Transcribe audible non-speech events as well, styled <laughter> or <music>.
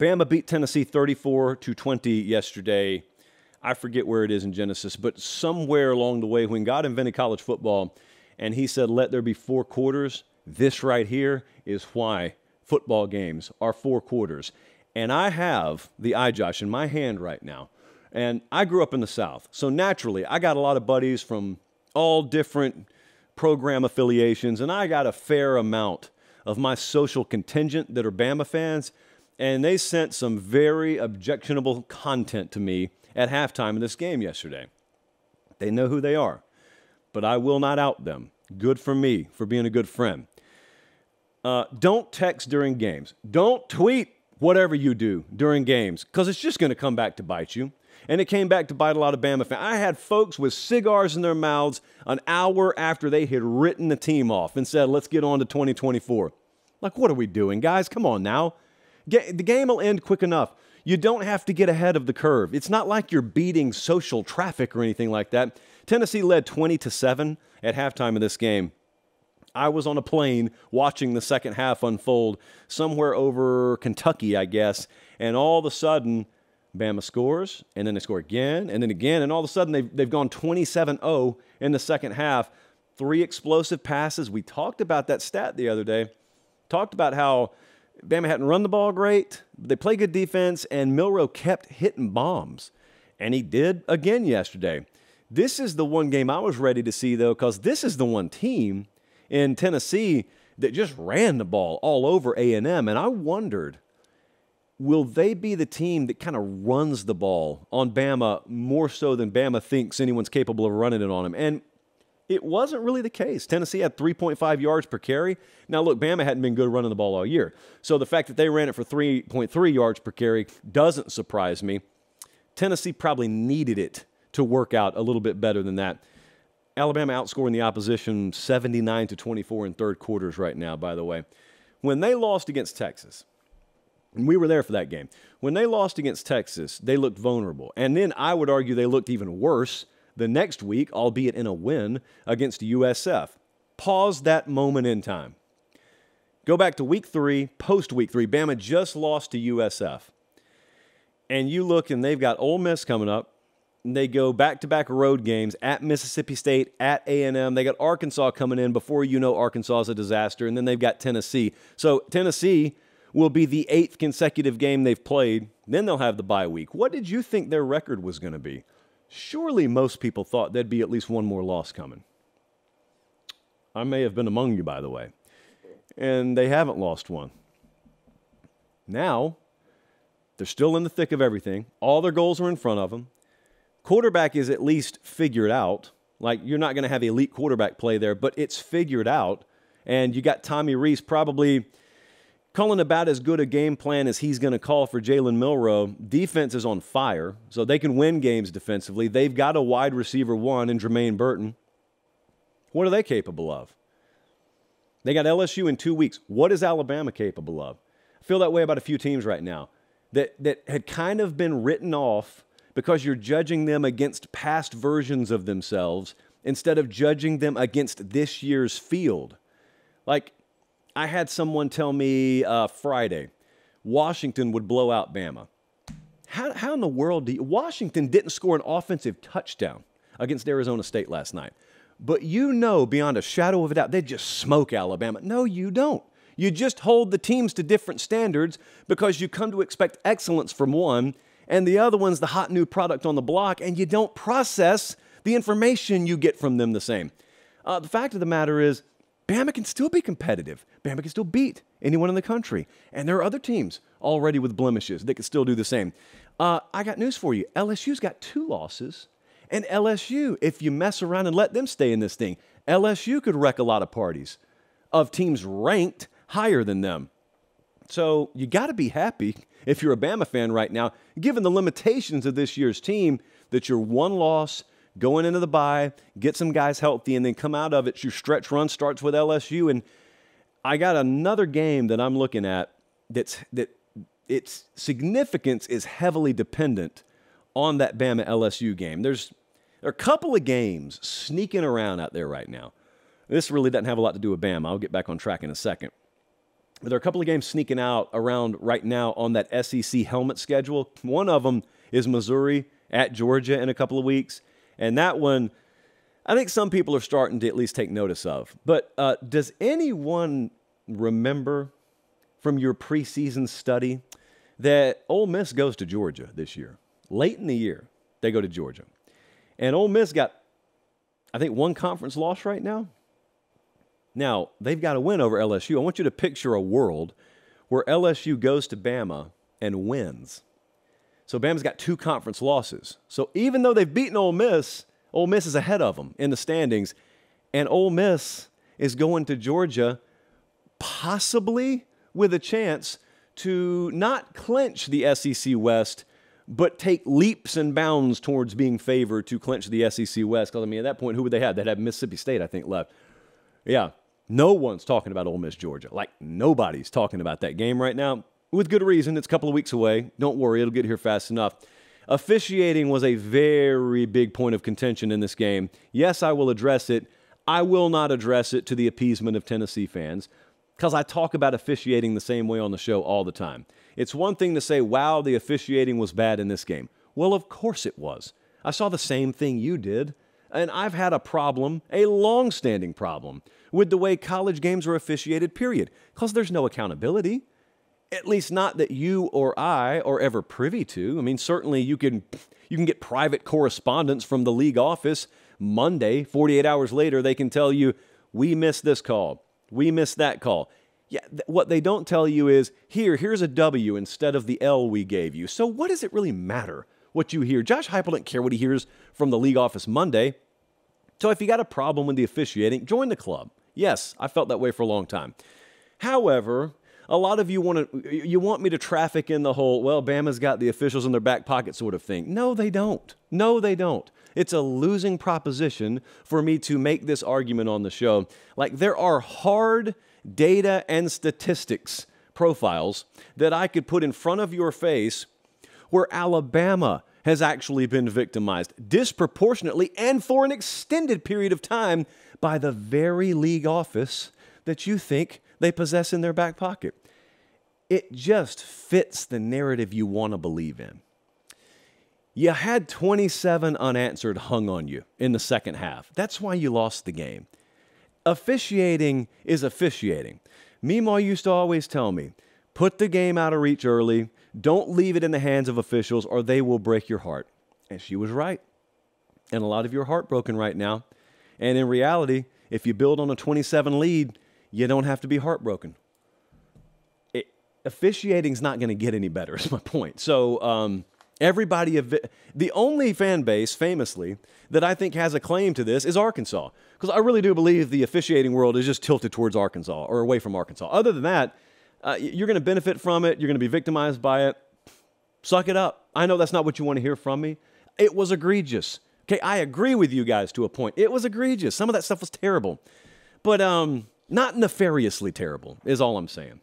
Bama beat Tennessee 34 to 20 yesterday. I forget where it is in Genesis, but somewhere along the way when God invented college football and he said, let there be four quarters, this right here is why football games are four quarters. And I have the iJosh in my hand right now. And I grew up in the South. So naturally, I got a lot of buddies from all different program affiliations, and I got a fair amount of my social contingent that are Bama fans. And they sent some very objectionable content to me at halftime of this game yesterday. They know who they are, but I will not out them. Good for me for being a good friend. Uh, don't text during games. Don't tweet whatever you do during games because it's just going to come back to bite you. And it came back to bite a lot of Bama fans. I had folks with cigars in their mouths an hour after they had written the team off and said, let's get on to 2024. Like, what are we doing, guys? Come on now. The game will end quick enough. You don't have to get ahead of the curve. It's not like you're beating social traffic or anything like that. Tennessee led 20 to 7 at halftime of this game. I was on a plane watching the second half unfold somewhere over Kentucky, I guess, and all of a sudden, Bama scores, and then they score again, and then again, and all of a sudden they've, they've gone 27 0 in the second half. Three explosive passes. We talked about that stat the other day. Talked about how Bama hadn't run the ball great. They play good defense, and Milroe kept hitting bombs. And he did again yesterday. This is the one game I was ready to see, though, because this is the one team in Tennessee that just ran the ball all over A&M. And I wondered, will they be the team that kind of runs the ball on Bama more so than Bama thinks anyone's capable of running it on them? And it wasn't really the case. Tennessee had 3.5 yards per carry. Now, look, Bama hadn't been good running the ball all year. So the fact that they ran it for 3.3 yards per carry doesn't surprise me. Tennessee probably needed it to work out a little bit better than that. Alabama outscoring the opposition 79 to 24 in third quarters right now, by the way. When they lost against Texas, and we were there for that game. When they lost against Texas, they looked vulnerable. And then I would argue they looked even worse the next week, albeit in a win against USF. Pause that moment in time. Go back to week three, post week three. Bama just lost to USF. And you look, and they've got Ole Miss coming up. They go back to back road games at Mississippi State, at A&M. They got Arkansas coming in before you know Arkansas is a disaster. And then they've got Tennessee. So Tennessee will be the eighth consecutive game they've played. Then they'll have the bye week. What did you think their record was going to be? Surely most people thought there'd be at least one more loss coming. I may have been among you, by the way. And they haven't lost one. Now, they're still in the thick of everything. All their goals are in front of them. Quarterback is at least figured out. Like, you're not going to have elite quarterback play there, but it's figured out. And you got Tommy Rees probably calling about as good a game plan as he's going to call for Jalen Milroe. Defense is on fire, so they can win games defensively. They've got a wide receiver one in Jermaine Burton. What are they capable of? They got LSU in two weeks. What is Alabama capable of? I feel that way about a few teams right now that, that had kind of been written off because you're judging them against past versions of themselves instead of judging them against this year's field. Like, I had someone tell me uh, Friday Washington would blow out Bama. How, how in the world do you, Washington didn't score an offensive touchdown against Arizona State last night. But you know beyond a shadow of a doubt, they just smoke Alabama. No, you don't. You just hold the teams to different standards because you come to expect excellence from one, and the other one's the hot new product on the block, and you don't process the information you get from them the same. Uh, the fact of the matter is, Bama can still be competitive. Bama can still beat anyone in the country. And there are other teams already with blemishes that can still do the same. Uh, I got news for you. LSU's got two losses. And LSU, if you mess around and let them stay in this thing, LSU could wreck a lot of parties of teams ranked higher than them. So you got to be happy if you're a Bama fan right now, given the limitations of this year's team, that you're one loss going into the bye, get some guys healthy, and then come out of it. Your stretch run starts with LSU, and I got another game that I'm looking at that's that its significance is heavily dependent on that Bama LSU game. There's there are a couple of games sneaking around out there right now. This really doesn't have a lot to do with Bama. I'll get back on track in a second. But There are a couple of games sneaking out around right now on that SEC helmet schedule. One of them is Missouri at Georgia in a couple of weeks. And that one, I think some people are starting to at least take notice of. But uh, does anyone remember from your preseason study that Ole Miss goes to Georgia this year? Late in the year, they go to Georgia. And Ole Miss got, I think, one conference loss right now. Now, they've got to win over LSU. I want you to picture a world where LSU goes to Bama and wins. So Bama's got two conference losses. So even though they've beaten Ole Miss, Ole Miss is ahead of them in the standings. And Ole Miss is going to Georgia possibly with a chance to not clinch the SEC West, but take leaps and bounds towards being favored to clinch the SEC West. Because, I mean, at that point, who would they have? They'd have Mississippi State, I think, left. Yeah, no one's talking about Ole Miss, Georgia. Like, nobody's talking about that game right now. With good reason. It's a couple of weeks away. Don't worry, it'll get here fast enough. Officiating was a very big point of contention in this game. Yes, I will address it. I will not address it to the appeasement of Tennessee fans because I talk about officiating the same way on the show all the time. It's one thing to say, wow, the officiating was bad in this game. Well, of course it was. I saw the same thing you did. And I've had a problem, a long standing problem, with the way college games are officiated, period, because there's no accountability. At least not that you or I are ever privy to. I mean, certainly you can you can get private correspondence from the league office Monday, 48 hours later, they can tell you, we missed this call. We missed that call. Yeah, th- what they don't tell you is here, here's a W instead of the L we gave you. So what does it really matter what you hear? Josh Heupel doesn't care what he hears from the league office Monday. So if you got a problem with the officiating, join the club. Yes, I felt that way for a long time. However, a lot of you want to you want me to traffic in the whole well bama's got the officials in their back pocket sort of thing. No they don't. No they don't. It's a losing proposition for me to make this argument on the show. Like there are hard data and statistics profiles that i could put in front of your face where alabama has actually been victimized disproportionately and for an extended period of time by the very league office that you think they possess in their back pocket. It just fits the narrative you want to believe in. You had 27 unanswered hung on you in the second half. That's why you lost the game. Officiating is officiating. Meemaw used to always tell me put the game out of reach early, don't leave it in the hands of officials, or they will break your heart. And she was right. And a lot of you are heartbroken right now. And in reality, if you build on a 27 lead, you don't have to be heartbroken. Officiating's not going to get any better, <laughs> is my point. So, um, everybody, the only fan base, famously, that I think has a claim to this is Arkansas. Because I really do believe the officiating world is just tilted towards Arkansas or away from Arkansas. Other than that, uh, you're going to benefit from it. You're going to be victimized by it. Suck it up. I know that's not what you want to hear from me. It was egregious. Okay, I agree with you guys to a point. It was egregious. Some of that stuff was terrible. But um, not nefariously terrible, is all I'm saying.